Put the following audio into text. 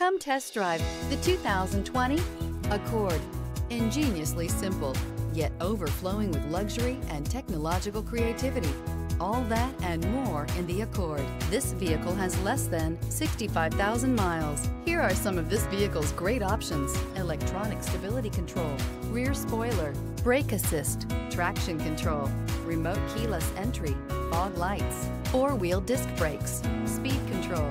Come test drive the 2020 Accord. Ingeniously simple, yet overflowing with luxury and technological creativity. All that and more in the Accord. This vehicle has less than 65,000 miles. Here are some of this vehicle's great options. Electronic stability control, rear spoiler, brake assist, traction control, remote keyless entry, fog lights, four-wheel disc brakes, speed control,